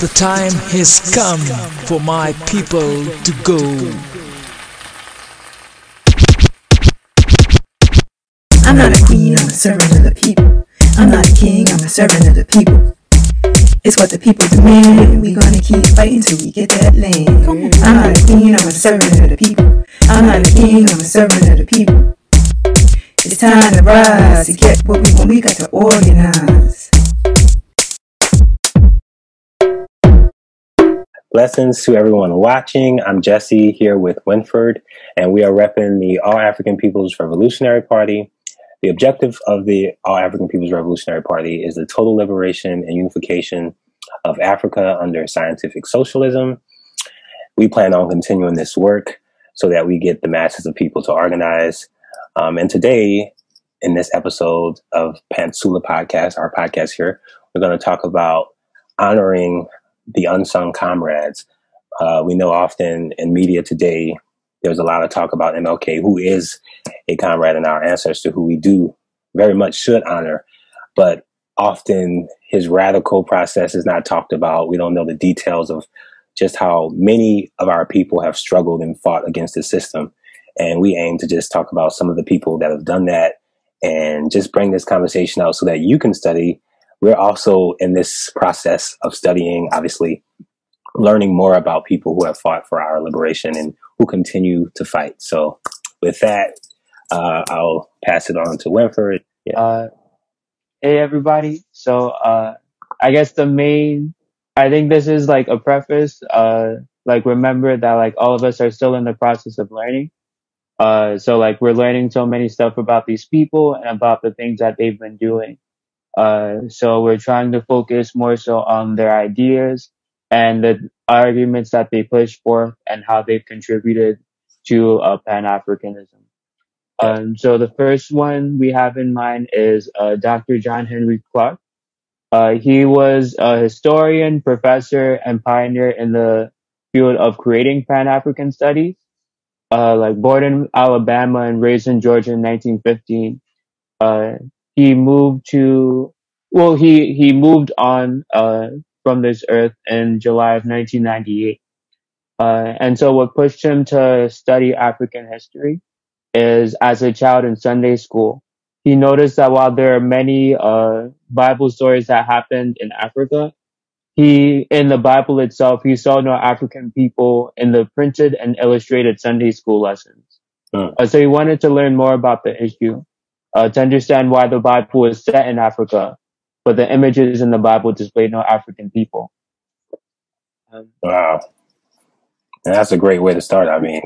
The time has come for my people to go. I'm not a queen, I'm a servant of the people. I'm not a king, I'm a servant of the people. It's what the people demand, and we gonna keep fighting till we get that land. I'm not a queen, I'm a servant of the people. I'm not a king, I'm a servant of the people. It's time to rise to get what we want. We got to organize. Blessings to everyone watching. I'm Jesse here with Winfred, and we are repping the All African People's Revolutionary Party. The objective of the All African People's Revolutionary Party is the total liberation and unification of Africa under scientific socialism. We plan on continuing this work so that we get the masses of people to organize. Um, and today, in this episode of Pantsula Podcast, our podcast here, we're going to talk about honoring the unsung comrades. Uh, we know often in media today, there's a lot of talk about MLK, who is a comrade and our ancestor, who we do very much should honor, but often his radical process is not talked about. We don't know the details of just how many of our people have struggled and fought against the system. And we aim to just talk about some of the people that have done that and just bring this conversation out so that you can study we're also in this process of studying, obviously, learning more about people who have fought for our liberation and who continue to fight. So, with that, uh, I'll pass it on to Winfred. Yeah. Uh, hey, everybody. So, uh, I guess the main, I think this is like a preface. Uh, like, remember that like all of us are still in the process of learning. Uh, so like we're learning so many stuff about these people and about the things that they've been doing. Uh, so we're trying to focus more so on their ideas and the arguments that they push for and how they've contributed to uh, Pan-Africanism. Um, so the first one we have in mind is uh, Dr. John Henrik Clarke. Uh, he was a historian, professor, and pioneer in the field of creating Pan-African studies. Uh, like born in Alabama and raised in Georgia in 1915. He moved to well he he moved on uh, from this earth in July of 1998. Uh, and so what pushed him to study African history is as a child in Sunday school, he noticed that while there are many uh, Bible stories that happened in Africa, he in the Bible itself he saw no African people in the printed and illustrated Sunday school lessons. Uh, so he wanted to learn more about the issue uh, to understand why the Bible is set in Africa, but the images in the Bible display no African people. Um, wow. And that's a great way to start. I mean,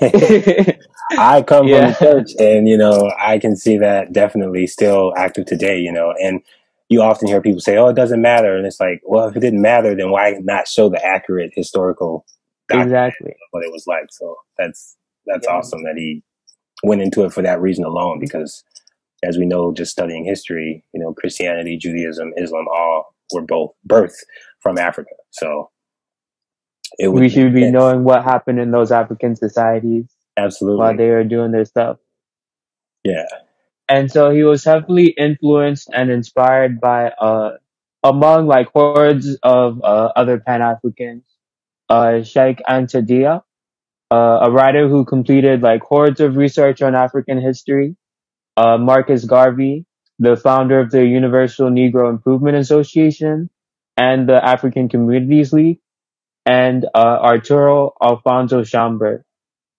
I come yeah. from the church and, you know, I can see that definitely still active today, you know, and you often hear people say, oh, it doesn't matter. And it's like, well, if it didn't matter, then why not show the accurate historical exactly what it was like? So that's, that's yeah. awesome that he went into it for that reason alone because as we know just studying history you know christianity judaism islam all were both birthed from africa. So it we should be knowing what happened in those african societies absolutely. while they were doing their stuff. Yeah. And so he was heavily influenced and inspired by uh among like hordes of uh, other pan-africans uh cheikh anta diop uh, a writer who completed like hordes of research on African history, uh, Marcus Garvey, the founder of the Universal Negro Improvement Association and the African Communities League, and uh, Arturo Alfonso Schomburg,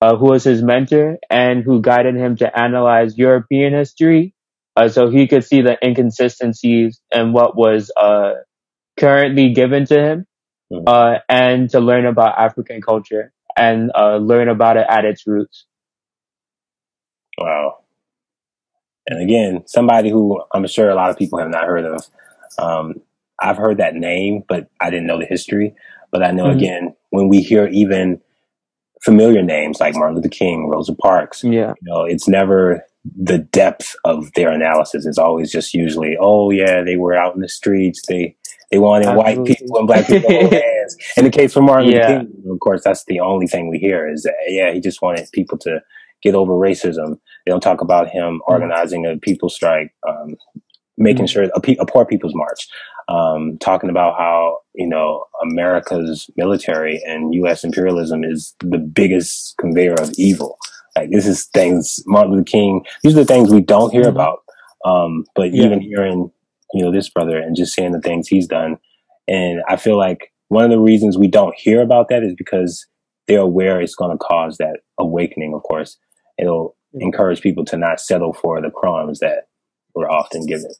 uh, who was his mentor and who guided him to analyze European history uh, so he could see the inconsistencies in what was uh, currently given to him mm. and to learn about African culture and uh, learn about it at its roots. Wow. And again, somebody who I'm sure a lot of people have not heard of. Um, I've heard that name, but I didn't know the history. But I know mm-hmm. again, when we hear even familiar names like Martin Luther King, Rosa Parks, yeah. you know, it's never the depth of their analysis. It's always just usually, oh yeah, they were out in the streets, they they wanted Absolutely. white people and black people hands. In the case for Martin Luther King, of course, that's the only thing we hear is that, yeah, he just wanted people to get over racism. They don't talk about him mm-hmm. organizing a people strike, um, making mm-hmm. sure a, a, poor people's march. um, talking about how you know America's military and U.S. imperialism is the biggest conveyor of evil. Like this is things Martin Luther King. These are the things we don't hear Mhm. about. Um, but Yeah. even hearing you know this brother and just seeing the things he's done, and I feel like one of the reasons we don't hear about that is because they're aware it's going to cause that awakening. Of course, it'll Mhm. encourage people to not settle for the crumbs that we're often given.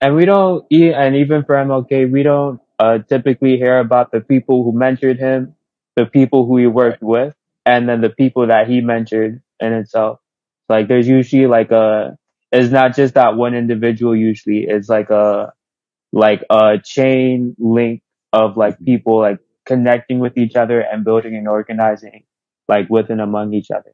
and we don't e- and even for MLK, we don't uh, typically hear about the people who mentored him, the people who he worked with, and then the people that he mentored in itself. Like there's usually like a it's not just that one individual. Usually, it's like a like a chain link of like people like connecting with each other and building and organizing like with and among each other.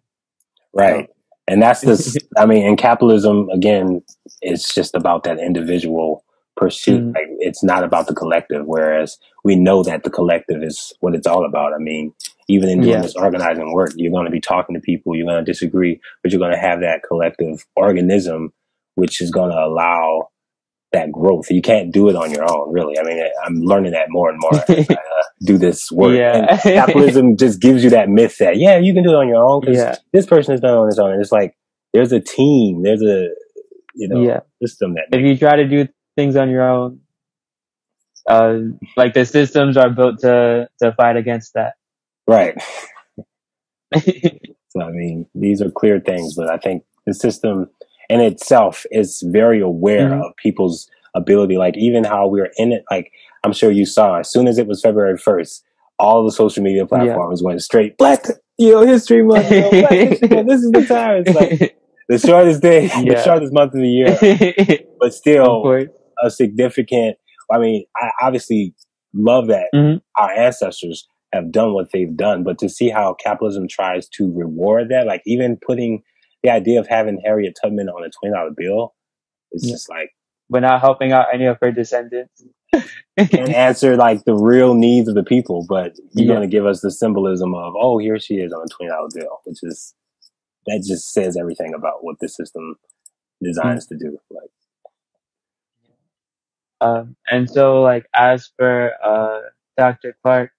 Right. And that's the, I mean, in capitalism, again, it's just about that individual pursuit. Mhm. Like, it's not about the collective, whereas we know that the collective is what it's all about. I mean, even in doing Yeah. this organizing work, you're going to be talking to people, you're going to disagree, but you're going to have that collective organism, which is going to allow that growth. You can't do it on your own, really. I mean, I'm learning that more and more as I uh, do this work. Yeah. Capitalism just gives you that myth that, yeah, you can do it on your own because Yeah. this person is done it on his own. And it's like, there's a team, there's a, you know, Yeah. system that, if you try to do things on your own, uh, like the systems are built to to fight against that. Right. So, I mean, these are clear things, but I think the system in itself is very aware Mhm. of people's ability. Like, even how we're in it, like, I'm sure you saw as soon as it was February 1st, all the social media platforms went straight Black, you know, History Month. You know, Black History Month. This is the time. It's like the shortest day, the shortest month of the year, but still a significant. I mean, I obviously love that Mhm. our ancestors have done what they've done, but to see how capitalism tries to reward that, like even putting the idea of having Harriet Tubman on a twenty dollar bill, it's Yeah. just like We're not helping out any of her descendants. can't answer like the real needs of the people, but you're Yeah. going to give us the symbolism of oh, here she is on a twenty dollar bill, which is that just says everything about what the system designs to do. Like, Um, and so, like, as for uh, Dr. Clarke,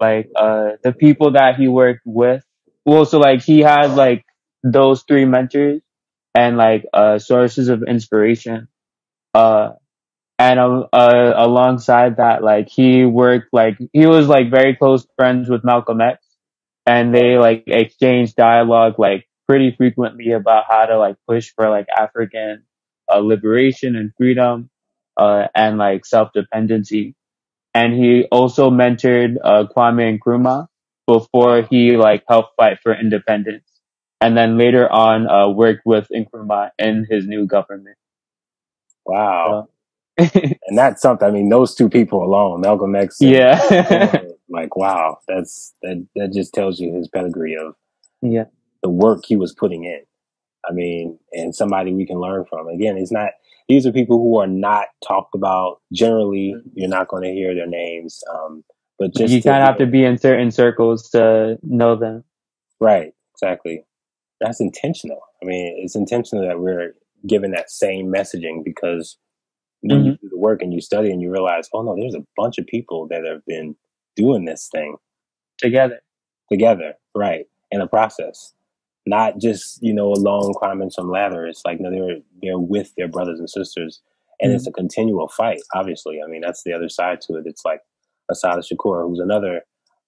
like uh, the people that he worked with, well, so like he had like those three mentors and like uh, sources of inspiration. Uh, and uh, uh, alongside that, like he worked like he was like very close friends with Malcolm X, and they like exchanged dialogue like pretty frequently about how to like push for like African uh, liberation and freedom, uh, and like self dependency. And he also mentored uh, Kwame Nkrumah before he like helped fight for independence, and then later on uh, worked with Nkrumah in his new government. wow, So- and that's something. I mean, those two people alone, Malcolm X, and yeah, like wow that's that that just tells you his pedigree of yeah, the work he was putting in. I mean and somebody we can learn from. Again it's not these are people who are not talked about generally you're not going to hear their names um but just you kind of have to be in certain circles to know them. right exactly that's intentional i mean it's intentional that we're given that same messaging because when you do the work and you study and you realize oh no there's a bunch of people that have been doing this thing together. together, right, in a process. Not just, you know, alone climbing some ladder. It's like no, they're they're with their brothers and sisters. And it's a continual fight, obviously. I mean, that's the other side to it. It's like Assata Shakur, who's another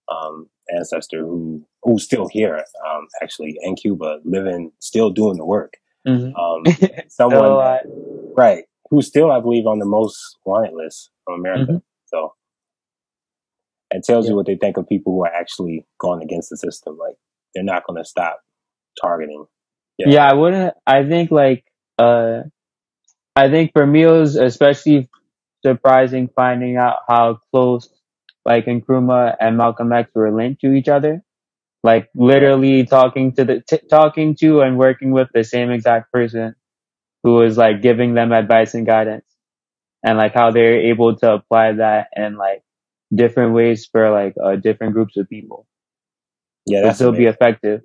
um, ancestor who who's still here, um, actually, in Cuba, living, still doing the work. Mhm. Um, someone, So, right, who's still, I believe, on the most wanted list from America. So it tells Yeah. you what they think of people who are actually going against the system. Like they're not going to stop targeting. yeah. I wouldn't. I think like uh, I think for me it was especially surprising finding out how close like Nkrumah and Malcolm X were linked to each other. Like literally talking to the t- talking to and working with the same exact person who was like giving them advice and guidance, and like how they're able to apply that in like different ways for like uh, different groups of people. Yeah, that's still be effective.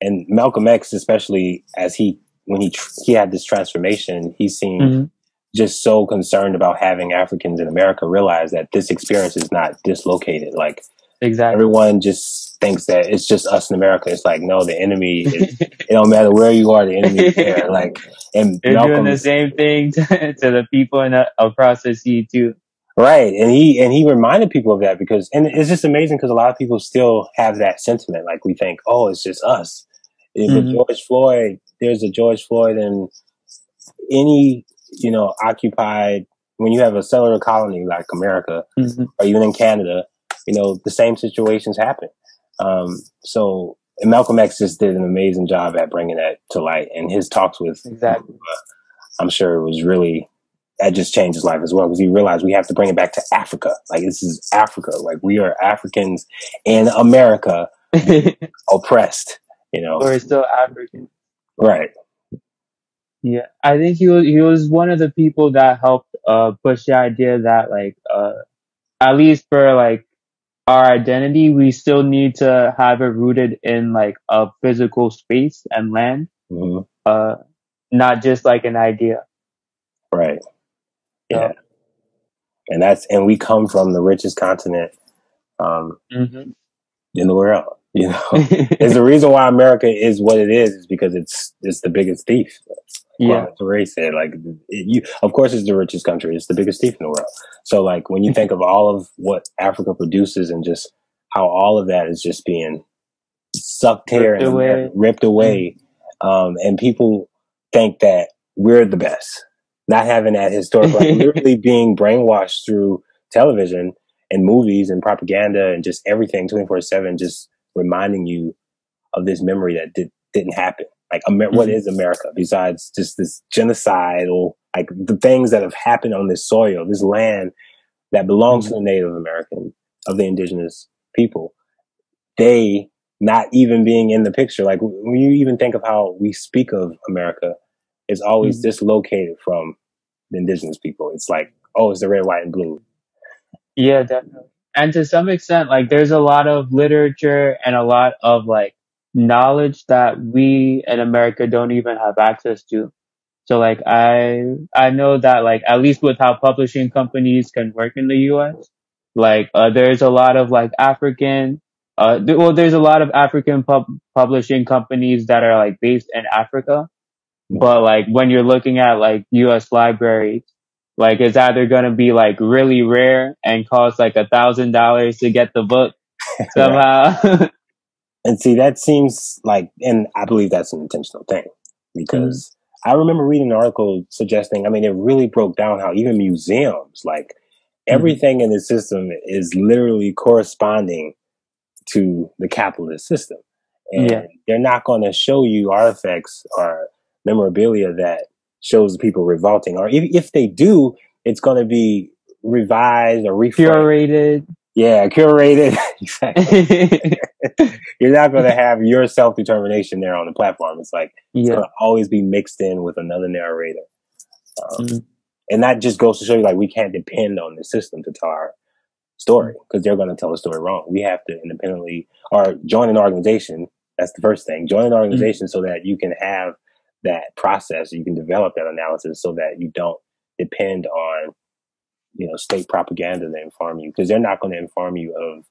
And Malcolm X, especially as he when he tr- he had this transformation, he seemed Mhm. just so concerned about having Africans in America realize that this experience is not dislocated. Like exactly. everyone just thinks that it's just us in America. It's like no, the enemy. Is, it don't matter where you are, the enemy is there. Like and They're Malcolm, doing the same thing to, to the people in the, across the sea too. right? And he and he reminded people of that because and it's just amazing because a lot of people still have that sentiment. Like we think, oh, it's just us. If a Mhm. George Floyd, there's a George Floyd in any you know occupied when you have a settler colony like America Mhm. or even in Canada, you know, the same situations happen. Um, so and Malcolm X just did an amazing job at bringing that to light, and his talks with, Exactly. I'm sure, it was really that just changed his life as well because he realized we have to bring it back to Africa. Like this is Africa. Like we are Africans in America, oppressed. You know, We're still African. right? Yeah, I think he was he was one of the people that helped uh push the idea that like uh at least for like our identity, we still need to have it rooted in like a physical space and land, hmm uh, not just like an idea. Right. Yeah. Yeah. And that's and we come from the richest continent um, hmm in the world. You know, it's the reason why America is what it is. Is because it's it's the biggest thief. yeah, Ture said, like, it, you, of course, it's the richest country. It's the biggest thief in the world. So, like, when you think of all of what Africa produces and just how all of that is just being sucked here Ripped and away. Ripped away, um, and people think that we're the best, not having that historical, like, literally being brainwashed through television and movies and propaganda and just everything 24 7, just reminding you of this memory that did, didn't happen. Like, Amer- what Mhm. is America besides just this genocidal, like the things that have happened on this soil, this land that belongs to the Native American, of the indigenous people? They not even being in the picture. Like, when you even think of how we speak of America, it's always Mhm. dislocated from the indigenous people. It's like, oh, it's the red, white, and blue. yeah, definitely. And to some extent, like there's a lot of literature and a lot of like knowledge that we in America don't even have access to. So like I I know that like at least with how publishing companies can work in the US, like uh, there's a lot of like African uh th- well there's a lot of African pub- publishing companies that are like based in Africa. But like when you're looking at like US libraries, like it's either gonna be like really rare and cost like a thousand dollars to get the book somehow. And see, that seems like, and I believe that's an intentional thing because mm-hmm. I remember reading an article suggesting, I mean, it really broke down how even museums, like mm-hmm. everything in the system is literally corresponding to the capitalist system. And Yeah. they're not going to show you artifacts or memorabilia that shows people revolting. Or if, if they do, it's going to be revised or reframed. Curated. Yeah, curated. exactly. You're not going to have your self determination there on the platform. It's like it's yeah. going to always be mixed in with another narrator. Um, Mhm. And that just goes to show you, like, we can't depend on the system to tell our story because they're going to tell the story wrong. We have to independently or join an organization. That's the first thing. Join an organization so that you can have that process. You can develop that analysis so that you don't depend on, you know, state propaganda to inform you because they're not going to inform you of,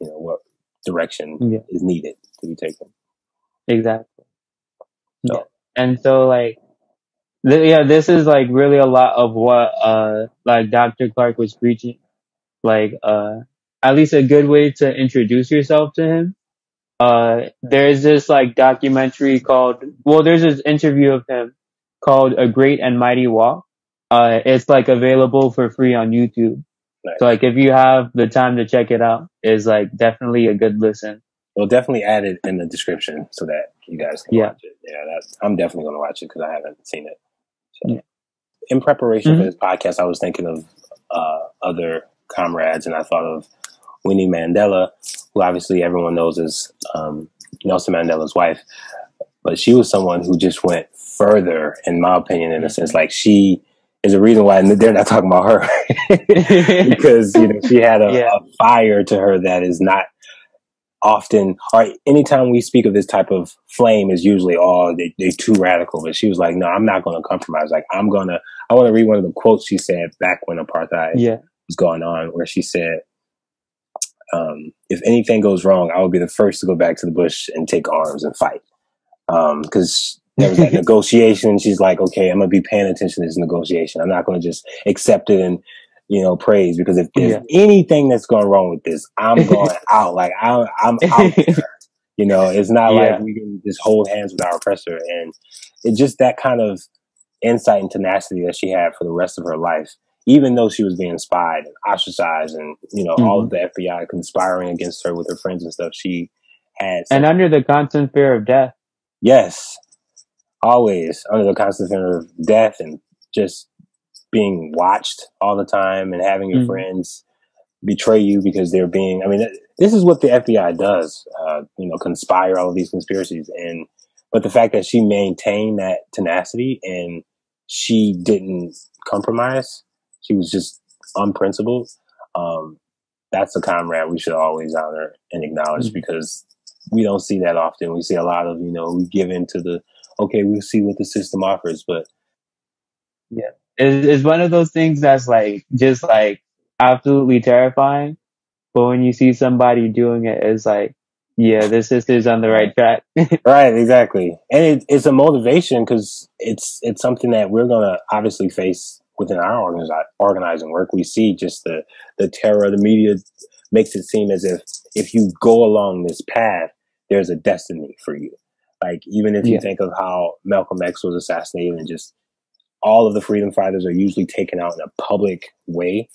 you know, what direction Yeah. is needed to be taken. Exactly. So- Yeah. And so like, th- yeah, this is like really a lot of what, uh, like Dr. Clarke was preaching. Like, uh, at least a good way to introduce yourself to him. Uh, there's this like documentary called, well, there's this interview of him called A Great and Mighty Walk. Uh, it's like available for free on YouTube. Nice. So like if you have the time to check it out, is like definitely a good listen. We'll definitely add it in the description so that you guys can Yeah. watch it. Yeah, that's, I'm definitely going to watch it because I haven't seen it. So, Yeah. in preparation Mhm. for this podcast, I was thinking of uh, other comrades, and I thought of Winnie Mandela, who obviously everyone knows is um, Nelson Mandela's wife, but she was someone who just went further, in my opinion, in a sense. Like she is a reason why they're not talking about her because you know she had a, Yeah. a fire to her that is not often, or anytime we speak of this type of flame, is usually, oh, they, they're too radical. But she was like, no, I'm not going to compromise. Like, I'm going to, I want to read one of the quotes she said back when apartheid Yeah. was going on, where she said, um, if anything goes wrong, I will be the first to go back to the bush and take arms and fight. Because there was that negotiation. She's like, okay, I'm going to be paying attention to this negotiation. I'm not going to just accept it and, you know, praise. Because if there's Yeah. anything that's going wrong with this, I'm going out. Like, I, I'm out there. You know, it's not Yeah. like we can just hold hands with our oppressor. And it's just that kind of insight and tenacity that she had for the rest of her life, even though she was being spied and ostracized and, you know, all of the FBI conspiring against her with her friends and stuff. She had, and under the constant fear of death. yes, always under the constant fear of death and just being watched all the time and having your Mhm. friends betray you because they're being, I mean, this is what the FBI does, uh, you know, conspire all of these conspiracies. And, but the fact that she maintained that tenacity and she didn't compromise, she was just unprincipled. Um, that's a comrade we should always honor and acknowledge Mhm. because we don't see that often. We see a lot of, you know, we give into the, okay, we'll see what the system offers, but It's, it's one of those things that's like just like absolutely terrifying. But when you see somebody doing it, it's like, yeah, this sister's on the right track. Right, exactly, and it, it's a motivation because it's it's something that we're gonna obviously face within our organi- organizing work. We see just the the terror. The media makes it seem as if if you go along this path, there's a destiny for you. Like even if you think of how Malcolm X was assassinated, and just all of the freedom fighters are usually taken out in a public way.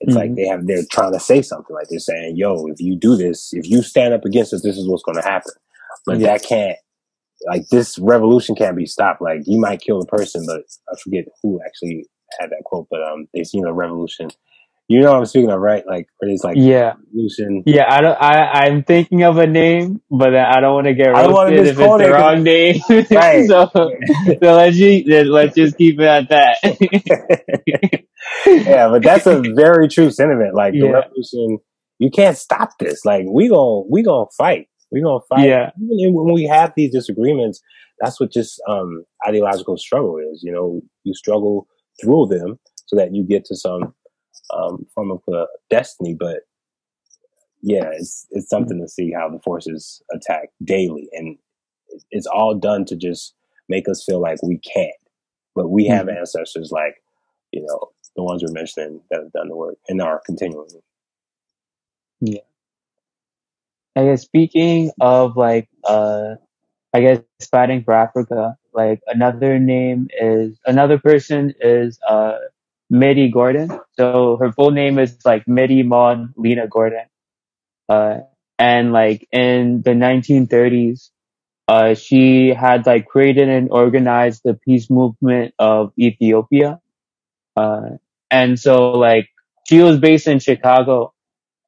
It's like Mhm. they have they're trying to say something. Like they're saying, "Yo, if you do this, if you stand up against us, this is what's going to happen." But Yeah. that can't like this revolution can't be stopped. Like you might kill the person, but I forget who actually had that quote. But um, they seen a revolution. You know what I'm speaking of, right? Like where it's like yeah. revolution. Yeah, I don't. I I'm thinking of a name, but I don't want to get roasted if it's the wrong name. Right. so, so let's just let's just keep it at that. yeah, but that's a very true sentiment. Like the Yeah. revolution, you can't stop this. Like we gon' we gonna fight. We gonna fight. Yeah. Even when we have these disagreements, that's what just um ideological struggle is. You know, you struggle through them so that you get to some um form of uh, destiny. But yeah, it's it's something to see how the forces attack daily, and it's all done to just make us feel like we can't. But we have Mhm. ancestors like you know the ones we're mentioning that have done the work and are continuing. Yeah. I guess speaking of like, uh, I guess fighting for Africa, like another name is another person is uh Mittie Gordon. So her full name is like Mittie Maude Lena Gordon. Uh, and like in the 1930s, uh, she had like created and organized the peace movement of Ethiopia. Uh, and so like she was based in Chicago,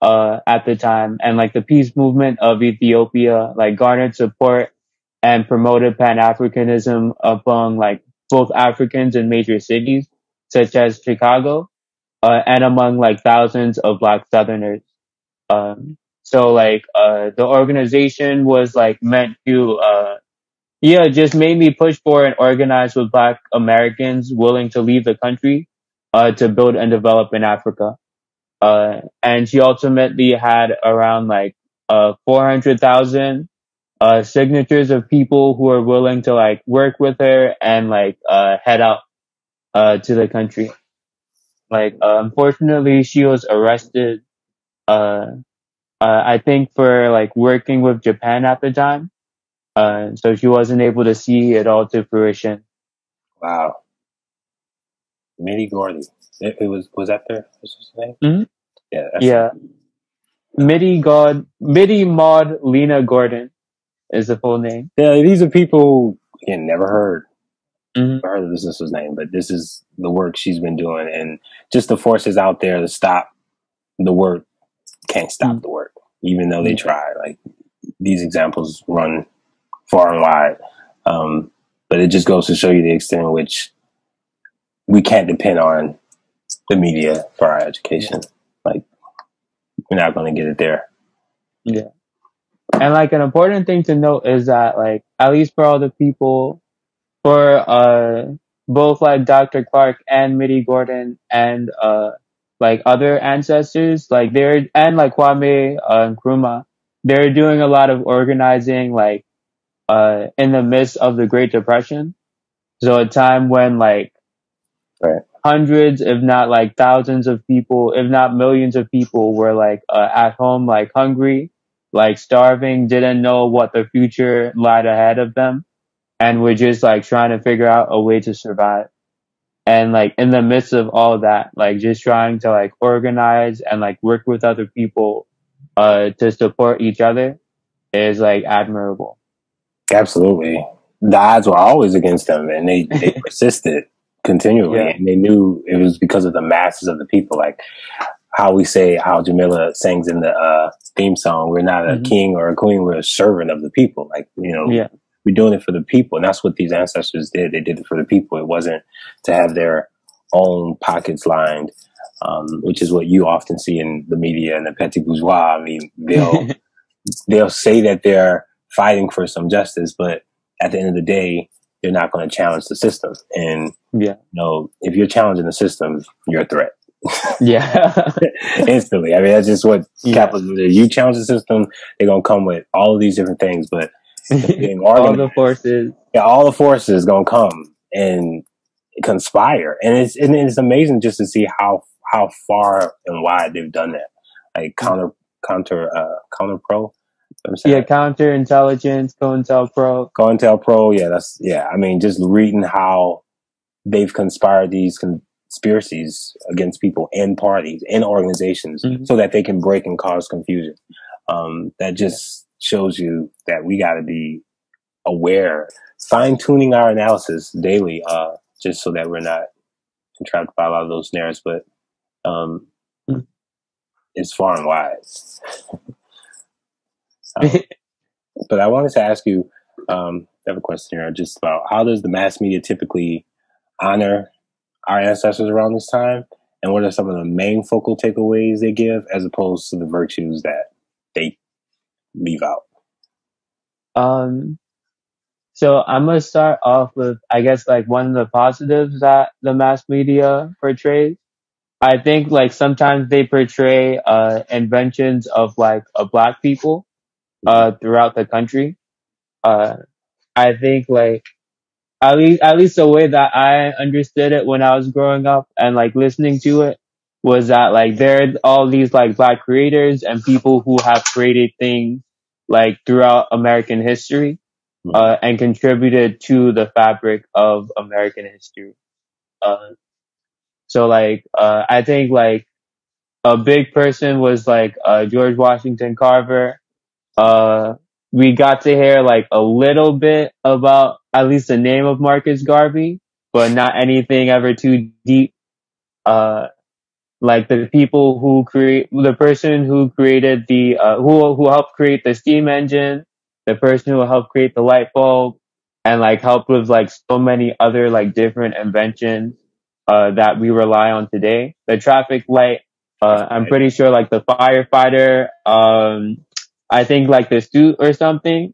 uh, at the time and like the peace movement of Ethiopia, like garnered support and promoted Pan-Africanism among like both Africans in major cities such as Chicago, uh, and among like thousands of black Southerners. Um, so like, uh, the organization was like meant to, uh, yeah, just mainly push for and organize with black Americans willing to leave the country, uh, to build and develop in Africa. Uh, and she ultimately had around like, uh, 400,000, uh, signatures of people who are willing to like work with her and like, uh, head out, uh, to the country. Like, uh, unfortunately, she was arrested, uh, uh, I think for like working with Japan at the time. Uh, so she wasn't able to see it all to fruition. Wow. Mittie Gordy. It, it was was that their name? Mhm. Yeah. Yeah. Mittie God, Mittie Maude Lena Gordon is the full name. Yeah, these are people who again never heard Mhm. heard of this sister's name, but this is the work she's been doing, and just the forces out there to stop the work can't stop Mm. the work, even though they try. Like these examples run far and wide, um, but it just goes to show you the extent in which we can't depend on the media for our education. Like we're not going to get it there. Yeah. And like an important thing to note is that like at least for all the people for uh both like Dr. Clarke and Mittie Gordon and uh like other ancestors like they're and like Kwame uh, Nkrumah they're doing a lot of organizing like uh in the midst of the Great Depression so a time when like Right. hundreds if not like thousands of people if not millions of people were like uh, at home like hungry like starving didn't know what the future lied ahead of them and were just like trying to figure out a way to survive and like in the midst of all that like just trying to like organize and like work with other people uh to support each other is like admirable Absolutely. The odds were always against them and they, they persisted continually Yeah. and they knew it was because of the masses of the people. Like how we say how Jamila sings in the uh, theme song, we're not a Mhm. king or a queen, we're a servant of the people. Like, you know, yeah we're doing it for the people. And that's what these ancestors did. They did it for the people. It wasn't to have their own pockets lined, um, which is what you often see in the media and the petit bourgeois. I mean, they'll, they'll say that they're fighting for some justice, but at the end of the day, they're not going to challenge the system. And, yeah you know, if you're challenging the system, you're a threat yeah instantly. I mean, that's just what Yeah. capitalism is. You challenge the system, they're going to come with all of these different things, but all the forces yeah, all the forces gonna come and conspire, and it's and it's amazing just to see how how far and wide they've done that. Like counter counter uh counter pro. Yeah counterintelligence COINTELPRO COINTELPRO. Yeah, that's yeah. I mean, just reading how they've conspired these conspiracies against people and parties and organizations Mhm. so that they can break and cause confusion. Um, that just shows you that we got to be aware, fine tuning our analysis daily, uh, just so that we're not entrapped by a lot of those snares. But um, Mm. it's far and wide. Um, but I wanted to ask you, um, I have a question here just about how does the mass media typically honor our ancestors around this time? And what are some of the main focal takeaways they give as opposed to the virtues that they leave out? Um, so I'm gonna start off with, I guess, like one of the positives that the mass media portrays. I think like sometimes they portray uh inventions of like a black people uh throughout the country. Uh, I think like at least at least the way that I understood it when I was growing up and like listening to it was that like there are all these like black creators and people who have created things like throughout American history uh, and contributed to the fabric of American history. Uh, so like uh, I think like a big person was like uh, George Washington Carver. Uh, we got to hear like a little bit about at least the name of Marcus Garvey, but not anything ever too deep. Uh, like the people who create, the person who created the, uh, who, who helped create the steam engine, the person who helped create the light bulb, and like helped with like so many other like different inventions, uh, that we rely on today. The traffic light, uh, I'm pretty sure like the firefighter, um, I think like the suit or something,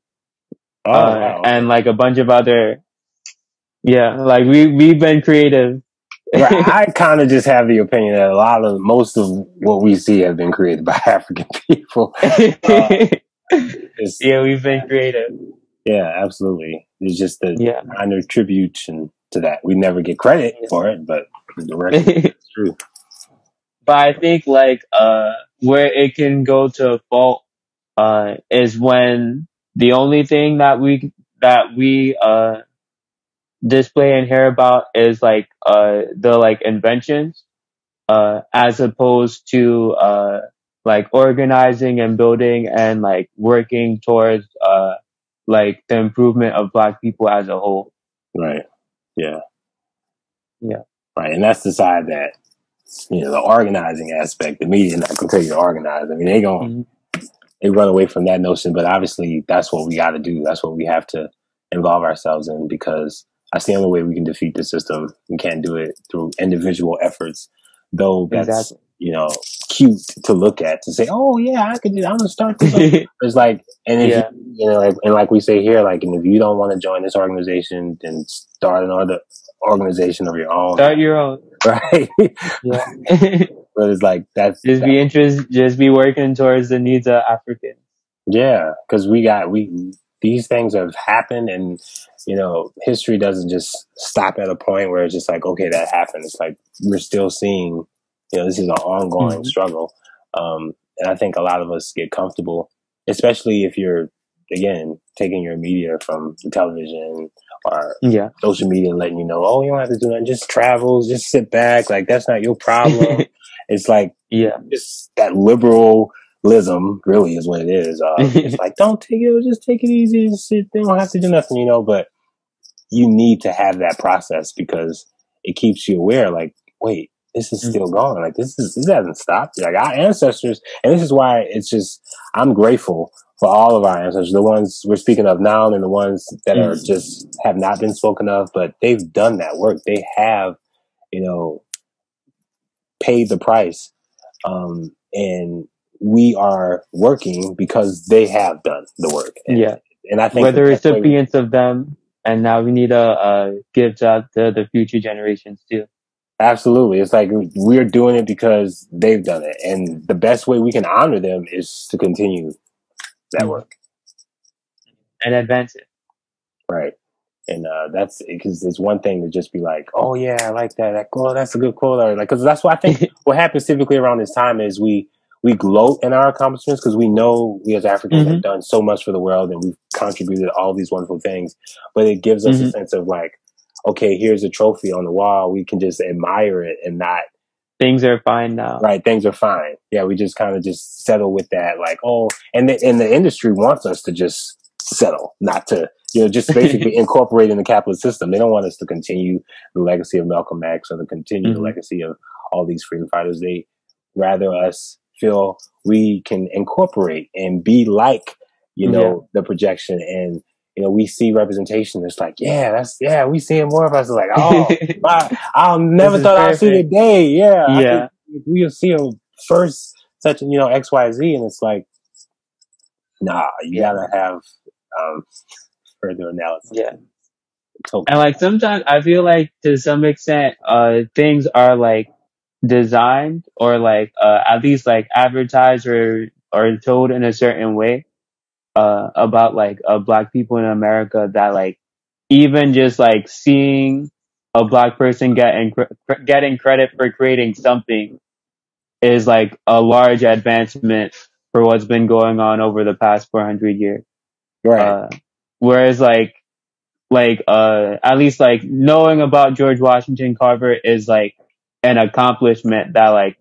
Oh, uh, wow. and like a bunch of other, yeah, like we, we've been creative. Right, I kind of just have the opinion that a lot of most of what we see have been created by African people. It's, yeah, we've been creative. yeah, absolutely. It's just a Yeah. minor attribution to that. We never get credit for it, but the record is true. but I think like uh where it can go to a fault uh is when the only thing that we that we uh display and hear about is like uh the like inventions uh as opposed to uh like organizing and building and like working towards uh like the improvement of black people as a whole. Right. Yeah. Yeah. Right. And that's the side that, you know, the organizing aspect, the media not going to tell you to organize. I mean, they going to they run away from that notion, but obviously that's what we got to do. That's what we have to involve ourselves in because that's the only way we can defeat the system. We can't do it through individual efforts, though that's, Exactly. you know, cute to look at to say, oh yeah, I could do. I'm gonna start this. it's like, and if Yeah. you, you know, like, and like we say here, like, and if you don't want to join this organization, then start another organization of your own, Start your own. right? Yeah. but it's like that's just be interest. Just be working towards the needs of Africans. Yeah, because we got we these things have happened, and you know, history doesn't just stop at a point where it's just like, okay, that happened. It's like we're still seeing, you know, this is an ongoing Mhm. struggle, um, and I think a lot of us get comfortable, especially if you're again taking your media from the television or Yeah. social media letting you know, oh, you don't have to do nothing, just travel, just sit back, like that's not your problem. it's like Yeah. just that liberalism really is what it is. Uh, it's like don't take it, just take it easy, just sit. They don't have to do nothing, you know. But you need to have that process because it keeps you aware. Like, wait, this is still going. Like this is this hasn't stopped. Like our ancestors, and this is why it's just I'm grateful for all of our ancestors, the ones we're speaking of now, and the ones that are Mhm. just have not been spoken of, but they've done that work. They have, you know, paid the price um, and we are working because they have done the work. And, Yeah. and I think We're the that that's why we- recipients of them, and now we need to uh, give to the, the future generations too. Absolutely, it's like we're doing it because they've done it, and the best way we can honor them is to continue that Mhm. work, and advance it. right? And uh, that's because it's one thing to just be like, "Oh yeah, I like that. That quote, that's a good quote," or like because that's what I think. what happens typically around this time is we we gloat in our accomplishments because we know we as Africans have done so much for the world and we've contributed all these wonderful things. But it gives us a Mhm. sense of like, okay, here's a trophy on the wall. We can just admire it and not Things are fine now. right. Things are fine. Yeah, we just kind of just settle with that. Like, oh, and the, and the industry wants us to just settle, not to you know just basically incorporate in the capitalist system. They don't want us to continue the legacy of Malcolm X or to continue the Mhm. legacy of all these freedom fighters. They rather us feel we can incorporate and be like you know the projection and you know we see representation it's like yeah that's yeah we seeing more of us like oh my, i never thought i'd see the day yeah. Yeah. we'll see a first such you know xyz and it's like nah you gotta have um further analysis. Yeah. So- And like sometimes I feel like to some extent, uh, things are like designed or like, uh, at least like advertised or, or told in a certain way, uh, about like, uh, black people in America that like, even just like seeing a black person getting, getting credit for creating something is like a large advancement for what's been going on over the past 400 years. right Uh, whereas like, like, uh, at least like knowing about George Washington Carver is like an accomplishment that like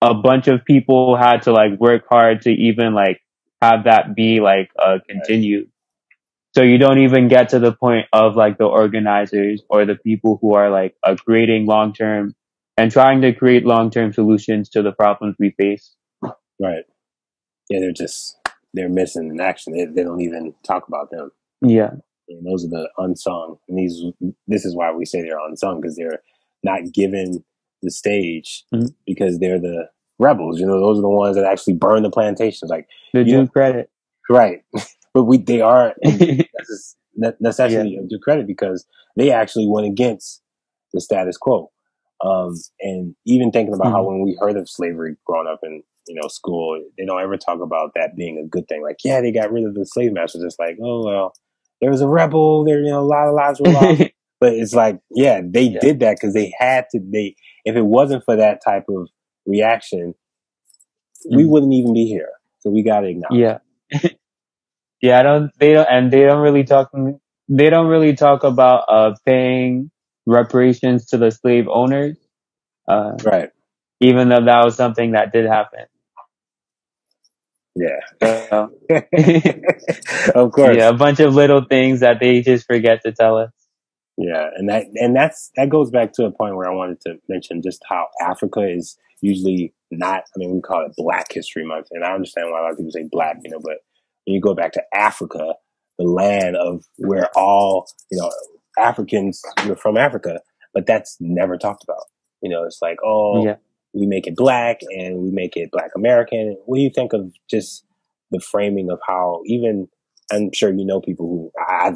a bunch of people had to like work hard to even like have that be like, uh, continued. So you don't even get to the point of like the organizers or the people who are like uh, creating long term and trying to create long term solutions to the problems we face. right yeah they're just they're missing in action they, they don't even talk about them Yeah. And those are the unsung. And these, this is why we say they're unsung because they're not given the stage Mhm. because they're the rebels. You know, those are the ones that actually burn the plantations. Like, The Yeah. due credit. right, but we they are necess- ne- necessity of due credit because they actually went against the status quo. Um, and even thinking about how Mhm. when we heard of slavery growing up in you know school, they don't ever talk about that being a good thing. Like, yeah, they got rid of the slave masters. It's like, oh well, there was a rebel. There, you know, a lot of lives were lost. but it's like, yeah, they Yeah. did that because they had to. They, if it wasn't for that type of reaction, we Mhm. wouldn't even be here. So we got to acknowledge. Yeah. yeah, I don't, they don't, and they don't really talk, they don't really talk about, uh, paying reparations to the slave owners, uh, Right. even though that was something that did happen. Yeah. So, of course. yeah, a bunch of little things that they just forget to tell us. Yeah, and that and that's that goes back to a point where I wanted to mention just how Africa is usually not. I mean, we call it Black History Month, and I understand why a lot of people say Black, you know, but when you go back to Africa, the land of where all you know Africans were from Africa, but that's never talked about. You know, it's like oh, Yeah. we make it black and we make it black American. What do you think of just the framing of how even I'm sure you know people who I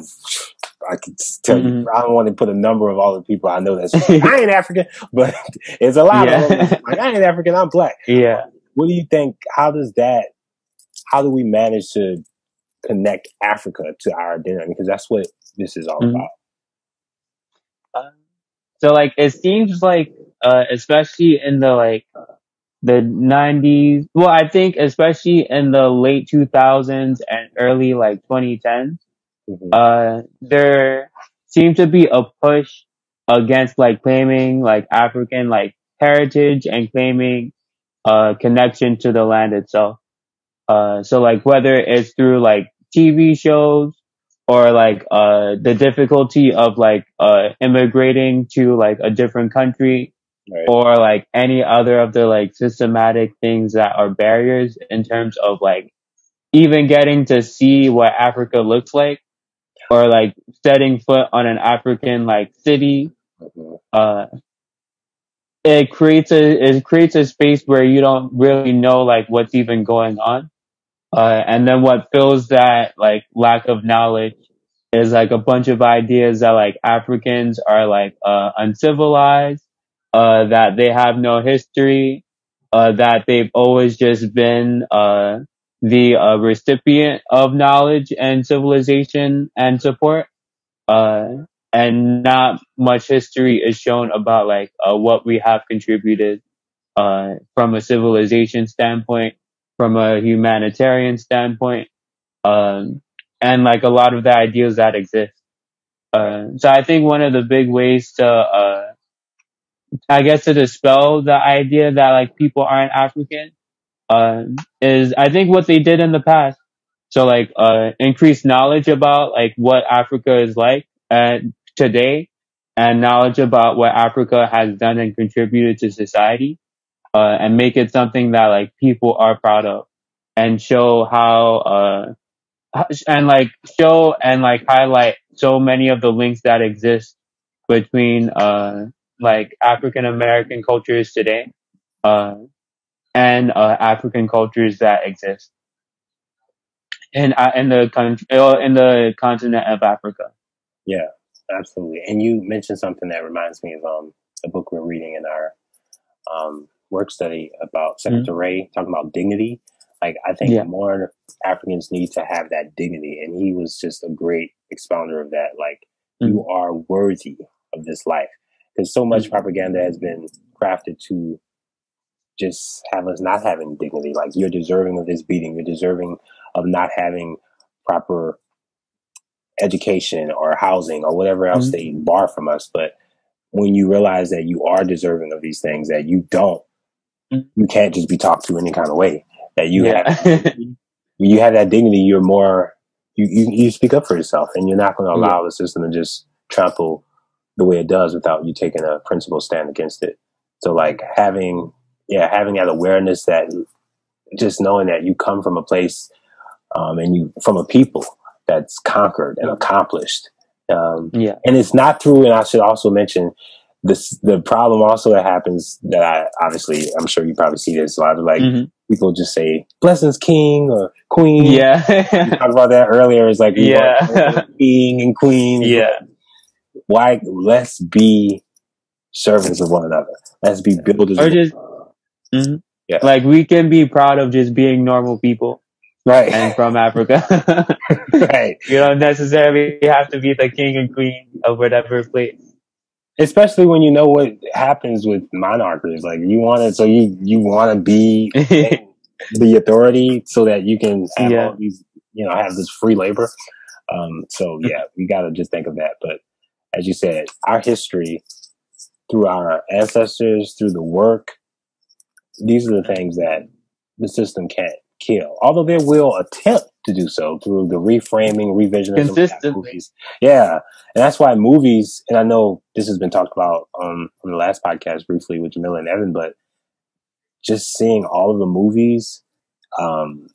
I could tell Mhm. you I don't want to put a number of all the people I know that's like, I ain't African, but it's a lot of them. Like I ain't African, I'm black. yeah. What do you think? How does that? How do we manage to connect Africa to our identity? Because that's what this is all Mhm. about. Uh, so like it seems like uh especially in the like the 90s well i think especially in the late 2000s and early like 2010s Mhm. uh there seemed to be a push against like claiming like african like heritage and claiming uh connection to the land itself uh so like whether it's through like tv shows or like uh the difficulty of like uh immigrating to like a different country Right. or like any other of the like systematic things that are barriers in terms of like even getting to see what Africa looks like or like setting foot on an African like city uh it creates a it creates a space where you don't really know like what's even going on. Uh and then what fills that like lack of knowledge is like a bunch of ideas that like Africans are like uh uncivilized uh that they have no history uh that they've always just been uh the uh, recipient of knowledge and civilization and support uh and not much history is shown about like uh, what we have contributed uh, from a civilization standpoint, from a humanitarian standpoint, um, and like a lot of the ideas that exist. Uh, so I think one of the big ways to, uh, I guess, to dispel the idea that like people aren't African uh, is I think what they did in the past. So like uh, increase knowledge about like what Africa is like uh, today, and knowledge about what Africa has done and contributed to society, uh, and make it something that like people are proud of, and show how uh, and like show and like highlight so many of the links that exist between uh like African American cultures today, uh, and uh, African cultures that exist in uh, in the country uh, in the continent of Africa. Yeah, absolutely. And you mentioned something that reminds me of um, a book we're reading in our um, work study about Sekou Toure talking about dignity. Like, I think Yeah. more Africans need to have that dignity, and he was just a great expounder of that. Like, you are worthy of this life, because so much Mhm. propaganda has been crafted to just have us not having dignity. Like, you're deserving of this beating. You're deserving of not having proper education or housing or whatever else Mhm. they bar from us. But when you realize that you are deserving of these things, that you don't, Mhm. you can't just be talked to any kind of way. That you yeah. have, you have that dignity, you're more, you, you, you speak up for yourself and you're not going to allow the system to just trample the way it does without you taking a principled stand against it. So like having, yeah, having that awareness that just knowing that you come from a place um, and you from a people that's conquered and accomplished. Um, yeah. and it's not through. And I should also mention this: the problem also that happens that I obviously I'm sure you probably see this a lot of like Mhm. people just say blessings king or queen. Yeah. we talked about that earlier. It's like Yeah. king and queen. yeah. Why? Let's be servants of one another. Let's be builders. Or just Mhm. Yeah. like we can be proud of just being normal people right, and from Africa. right. you don't necessarily have to be the king and queen of whatever place. especially when you know what happens with monarchies. Like you want to, so you you want to be the authority so that you can have Yeah. all these, you know, have this free labor. Um, so yeah, we got to just think of that. But as you said, our history through our ancestors, through the work, these are the things that the system can't kill. Although they will attempt to do so through the reframing, revision of Consistently. movies. Yeah, and that's why movies. And I know this has been talked about um, on the last podcast briefly with Jamila and Evan, but just seeing all of the movies um,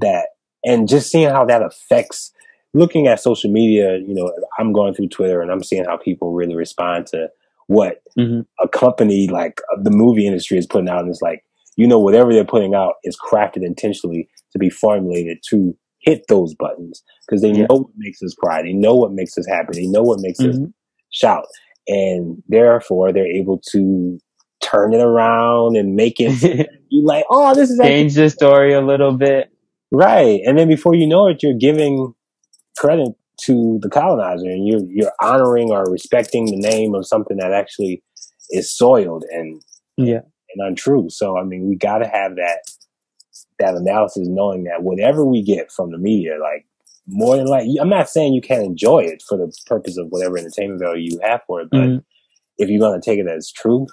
that, and just seeing how that affects. Looking at social media, you know, I'm going through Twitter and I'm seeing how people really respond to what Mhm. a company like uh, the movie industry is putting out, and it's like you know whatever they're putting out is crafted intentionally to be formulated to hit those buttons because they Yeah. know what makes us cry, they know what makes us happy, they know what makes us Mhm. shout, and therefore they're able to turn it around and make it you like, oh, this is actually Change the story a little bit. Right. And then before you know it, you're giving credit to the colonizer and you're you're honoring or respecting the name of something that actually is soiled and Yeah. and untrue. So I mean we gotta have that that analysis knowing that whatever we get from the media, like more than like I'm not saying you can't enjoy it for the purpose of whatever entertainment value you have for it, but Mhm. if you're gonna take it as truth,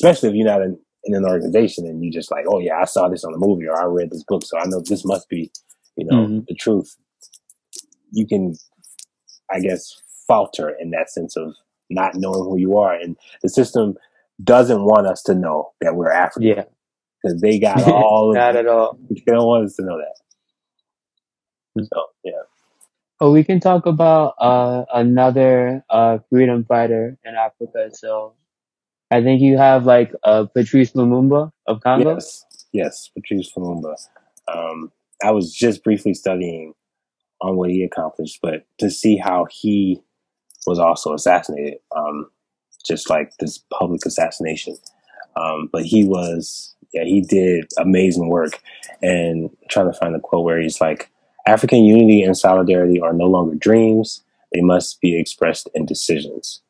especially if you're not in, in an organization and you just like, oh yeah, I saw this on a movie or I read this book, so I know this must be, you know, Mhm. the truth. You can, I guess, falter in that sense of not knowing who you are, and the system doesn't want us to know that we're African Yeah. because they got all of Not at all. they don't want us to know that. Mm. So yeah, Oh, we can talk about uh, another uh, freedom fighter in Africa. So I think you have like uh, Patrice Lumumba of Congo. yes, yes, Patrice Lumumba. Um, I was just briefly studying on what he accomplished, but to see how he was also assassinated, um, just like this public assassination. Um, but he was, yeah, he did amazing work. And I'm trying to find the quote where he's like, African unity and solidarity are no longer dreams; they must be expressed in decisions.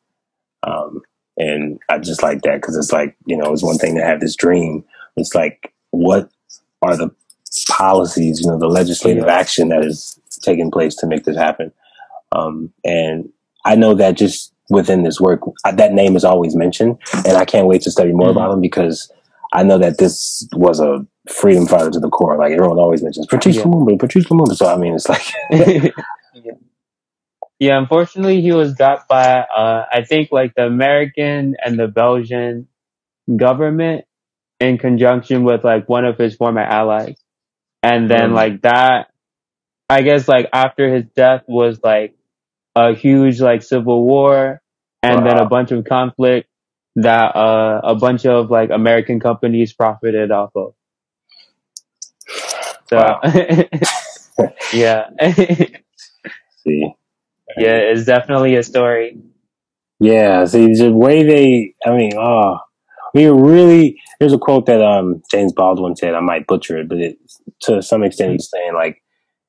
Um, and I just like that because it's like you know, it's one thing to have this dream. It's like, what are the policies, you know, the legislative action that is taking place to make this happen? Um, and I know that just within this work, that name is always mentioned, and I can't wait to study more Mhm. about him because I know that this was a freedom fighter to the core. Like everyone always mentions Patrice Yeah. Lumumba, Patrice Lumumba. So I mean, it's like, yeah. yeah, unfortunately, he was dropped by, uh, I think, like the American and the Belgian government in conjunction with like one of his former allies. And then, Mm. like, that, I guess, like, after his death was like a huge, like, civil war and then a bunch of conflict that, uh, a bunch of like American companies profited off of. So, Wow. yeah. see, Yeah, it's definitely a story. Yeah, see the way they I mean, oh we really there's a quote that um James Baldwin said, I might butcher it, but it to some extent he's saying like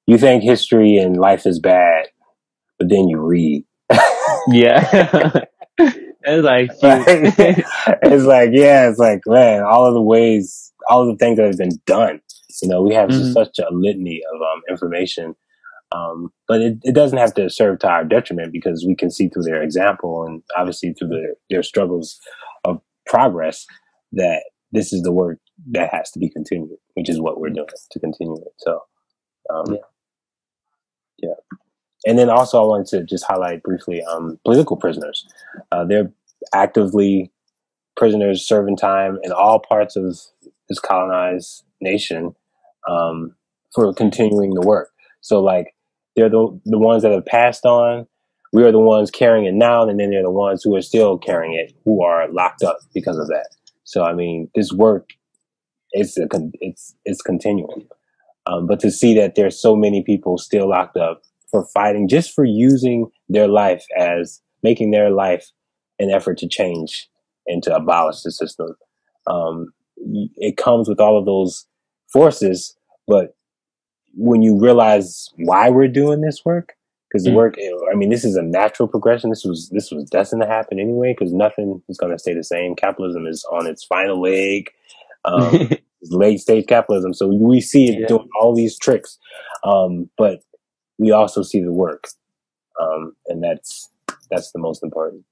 you think history and life is bad, but then you read. Yeah. it's like, it's like, yeah, it's like, man, all of the ways all of the things that have been done. You know, we have Mhm. such a litany of um information. Um, but it, it doesn't have to serve to our detriment because we can see through their example and obviously through their, their struggles of progress that this is the work that has to be continued, which is what we're doing to continue it. So, um, Yeah. Yeah. And then also, I wanted to just highlight briefly um, political prisoners. Uh, they're actively prisoners serving time in all parts of this colonized nation um, for continuing the work. So, like, they're the the ones that have passed on. We are the ones carrying it now, and then they're the ones who are still carrying it, who are locked up because of that. So, I mean, this work it's a it's it's continuing. Um, but to see that there's so many people still locked up for fighting, just for using their life as making their life an effort to change and to abolish the system, um, it comes with all of those forces. But when you realize why we're doing this work, because the Mm. work, I mean, this is a natural progression. This was this was destined to happen anyway, because nothing is going to stay the same. Capitalism is on its final leg. Um, it's late stage capitalism. So we see it Yeah. doing all these tricks, um, but we also see the work, um, and that's that's the most important.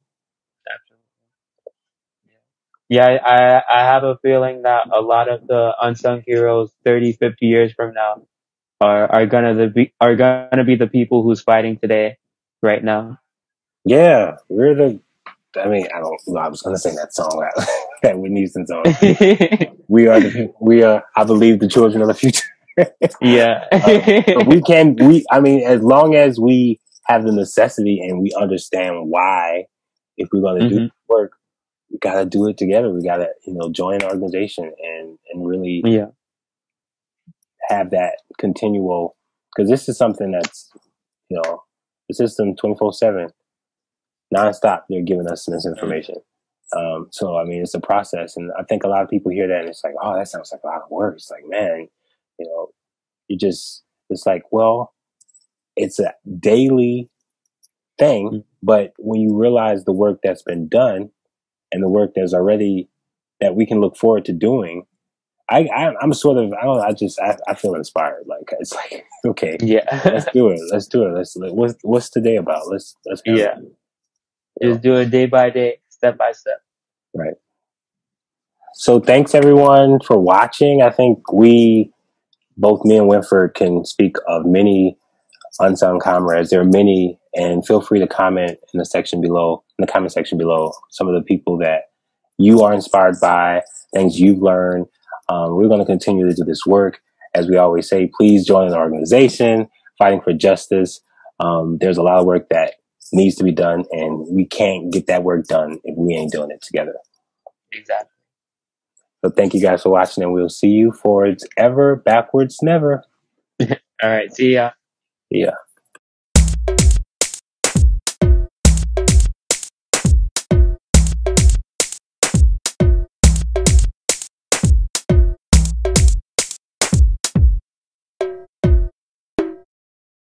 yeah, I, I have a feeling that a lot of the unsung heroes 30, 50 years from now are, are gonna the, be, are gonna be the people who's fighting today, right now. Yeah, we're the. I mean, I don't. know. I was going to sing that song, that, that Whitney Houston song. We are the. We are. I believe the children of the future. yeah. But we can. We. I mean, as long as we have the necessity and we understand why, if we're going to do mm-hmm. work, we gotta do it together. We gotta, you know, join an organization and and really Yeah. have that continual because this is something that's you know the system 24-7 nonstop they're giving us this information um, so i mean it's a process and i think a lot of people hear that and it's like oh that sounds like a lot of work it's like man you know you just it's like well it's a daily thing Mm. but when you realize the work that's been done and the work that's already that we can look forward to doing I, I I'm sort of I don't know, I just I, I feel inspired. Like it's like okay, Yeah. let's do it. Let's do it. Let's let- what's what's today about? Let's let's. Yeah. Just do it day by day, step by step. Right. So thanks everyone for watching. I think we both me and Winfred can speak of many unsung comrades. There are many, and feel free to comment in the section below, in the comment section below, some of the people that you are inspired by, things you've learned. Um, we're going to continue to do this work. As we always say, please join an organization fighting for justice. Um, there's a lot of work that needs to be done, and we can't get that work done if we ain't doing it together. Exactly. So thank you guys for watching, and we'll see you forwards ever, backwards never. All right. See ya. Yeah.